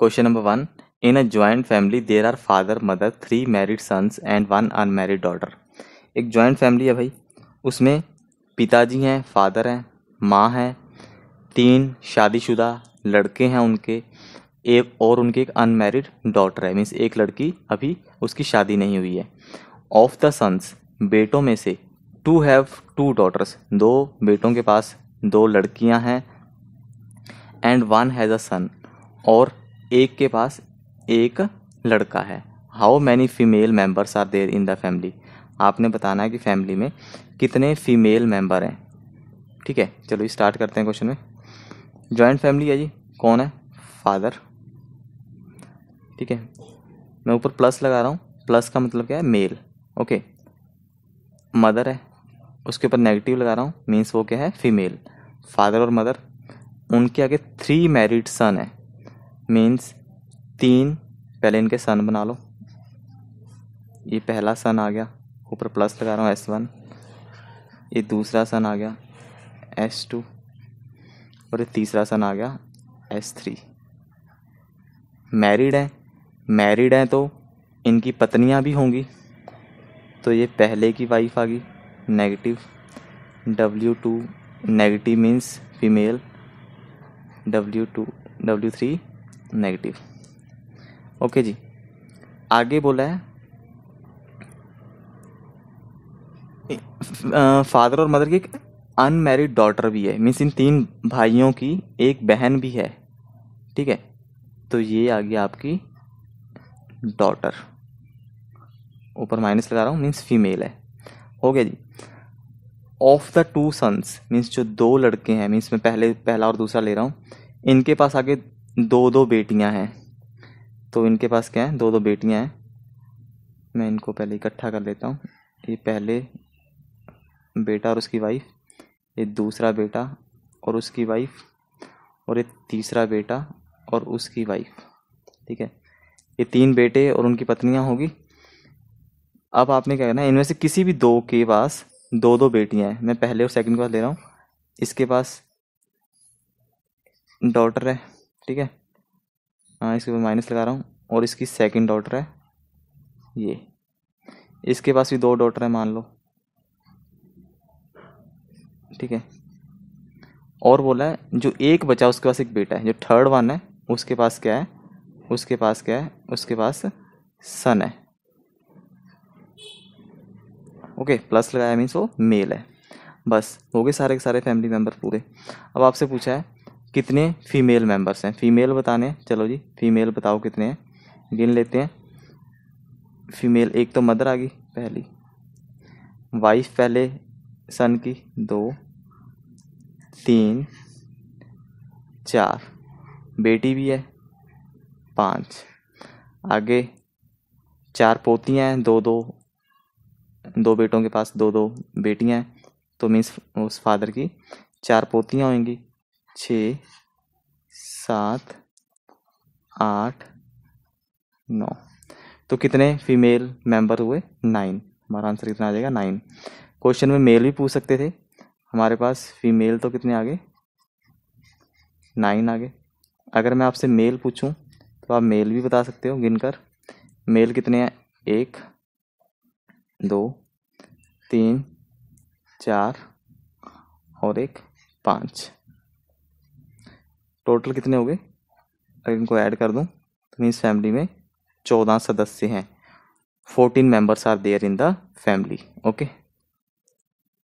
Question number one in a joint family there are father mother three married sons and one unmarried daughter एक joint family है भाई। उसमें पिताजी हैं father हैं, माँ हैं, तीन शादीशुदा लड़के हैं उनके, एक और उनके एक अनमेरिड डॉटर है। मीन्स एक लड़की अभी उसकी शादी नहीं हुई है। ऑफ़ द सन्स बेटों में से टू हैव टू डॉटर्स दो बेटों के पास दो लड़कियाँ हैं and one has a son और एक के पास एक लड़का है। How many female members are there in the family आपने बताना है कि फैमिली में कितने फीमेल मेंबर हैं। ठीक है, चलो स्टार्ट करते हैं क्वेश्चन में। जॉइंट फैमिली है जी, कौन है? फादर ठीक है, मैं ऊपर प्लस लगा रहा हूँ। प्लस का मतलब क्या है? मेल ओके मदर है, उसके ऊपर नेगेटिव लगा रहा हूँ मीन्स वो क्या है? फीमेल फादर और मदर उनके आगे थ्री मैरिड सन है। मीन्स तीन, पहले इनके सन बना लो। ये पहला सन आ गया, ऊपर प्लस लगा रहा हूँ एस वन ये दूसरा सन आ गया एस टू और ये तीसरा सन आ गया एस थ्री मैरिड हैं मैरिड हैं तो इनकी पत्नियाँ भी होंगी। तो ये पहले की वाइफ आ गई negative W two negative means female W two W three negative okay जी। आगे बोला है फादर और मदर की एक अनमेरिड डॉटर भी है मीन्स इन तीन भाइयों की एक बहन भी है, ठीक है? तो ये आ गया आपकी डॉटर ऊपर माइनस लगा रहा हूँ मीन्स फीमेल है। हो गया जी। Of the two sons means जो दो लड़के हैं मीन्स मैं पहले, पहला और दूसरा ले रहा हूँ, इनके पास आगे दो दो बेटियाँ हैं। तो इनके पास क्या है? दो दो बेटियाँ हैं। मैं इनको पहले इकट्ठा कर लेता हूँ। ये पहले बेटा और उसकी वाइफ ये दूसरा बेटा और उसकी वाइफ और ये तीसरा बेटा और उसकी वाइफ ठीक है? ये तीन बेटे और उनकी पत्नियाँ होगी। अब आपने क्या करना है? इनमें से किसी भी दो के पास दो दो बेटियाँ हैं। मैं पहले और सेकंड के पास ले रहा हूँ। इसके पास डॉटर है। ठीक है? हाँ इसके बाद माइनस लगा रहा हूँ और इसकी सेकंड डॉटर है ये। इसके पास भी दो डॉटर है, मान लो। ठीक है? और बोला है, जो एक बचा उसके पास एक बेटा है। जो थर्ड वन है, उसके पास क्या है? उसके पास क्या है? उसके पास सन है। ओके प्लस लगाया मीन्स वो मेल है। बस, हो गए सारे के सारे फैमिली मेंबर पूरे। अब आपसे पूछा है कितने फीमेल मेंबर्स हैं? फीमेल बताने, चलो जी फीमेल बताओ कितने हैं? गिन लेते हैं। फीमेल एक तो मदर आ गई पहली। वाइफ पहले सन की, दो, तीन, चार। बेटी भी है, पाँच। आगे, चार पोतियाँ हैं, दो दो दो बेटों के पास दो दो बेटियाँ हैं। तो मीन्स उस फादर की चार पोतियाँ होंगी। छ, सात, आठ, नौ। तो कितने फीमेल मेंबर हुए? नाइन हमारा आंसर कितना आ जाएगा? नाइन क्वेश्चन में मेल भी पूछ सकते थे। हमारे पास फीमेल तो कितने आगे नाइन आगे अगर मैं आपसे मेल पूछूँ तो आप मेल भी बता सकते हो गिनकर। मेल कितने हैं? एक, दो, तीन, चार और एक, पाँच। टोटल कितने हो गए? अगर इनको ऐड कर दूँ तो मीन्स फैमिली में चौदह सदस्य हैं। Fourteen members are there in the family okay